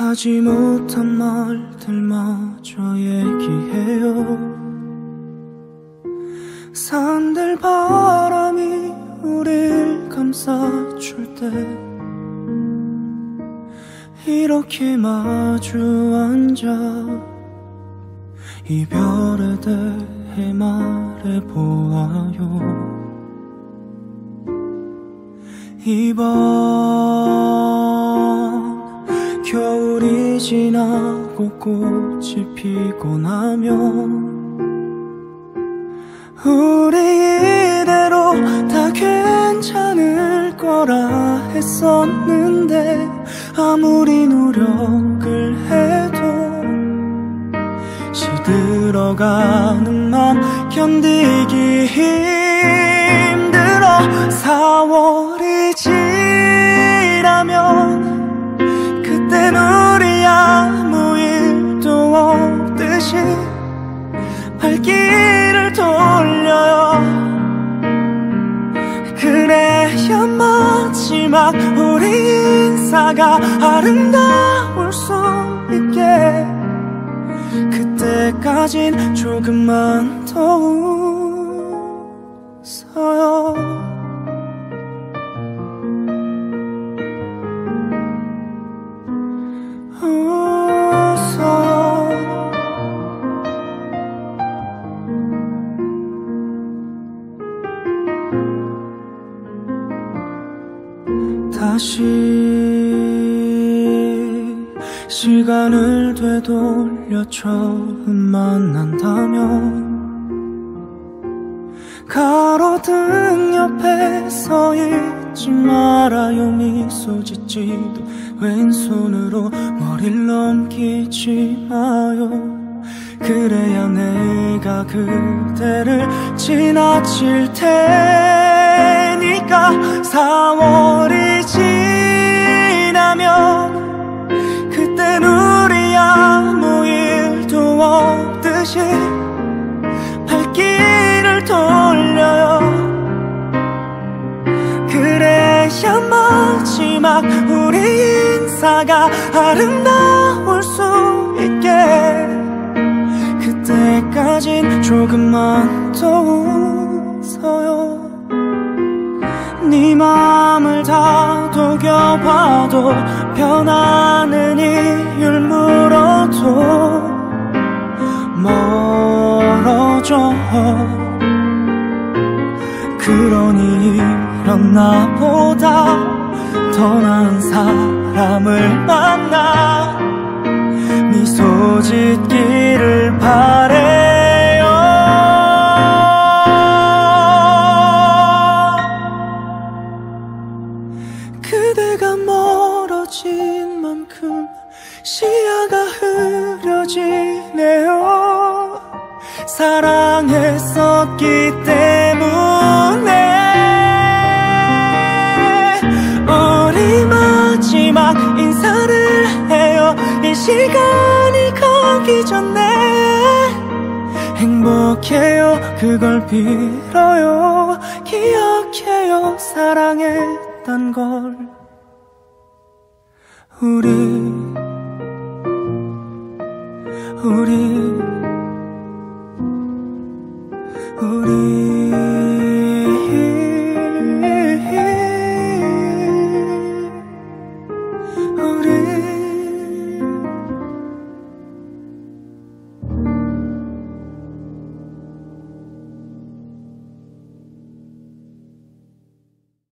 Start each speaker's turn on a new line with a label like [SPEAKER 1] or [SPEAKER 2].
[SPEAKER 1] 하지 못한 말들마저 얘기해요. 산들 바람이 우릴 감싸줄 때 이렇게 마주 앉아 이별에 대해 말해보아요. 이번 지나고 꽃이 피고 나면 우리 이대로 다 괜찮을 거라 했었는데 아무리 노력을 해도 시들어가는 맘 견디기 힘 마지막 우리 인사가 아름다울 수 있게. 그때까진 조금만 더 다시 시간을 되돌려 처음 만난다면 가로등 옆에 서 있지 말아요. 미소 짓지도 왼손으로 머리를 넘기지 마요. 그래야 내가 그대를 지나칠 테니까 4월 없듯이 발길을 돌려요. 그래야 마지막 우리 인사가 아름다울 수 있게. 그때까진 조금만 더 웃어요. 네 맘을 다독여봐도 변하는 이 멀어져 그러니 이런 나보다 더 나은 사람을 만나 미소 짓기를 바래요. 그대가 멀어진 만큼 시야가 흐려지네요 사랑했었기 때문에 우리 마지막 인사를 해요. 이 시간이 가기 전에 행복해요. 그걸 빌어요. 기억해요. 사랑했던 걸. 우리 우리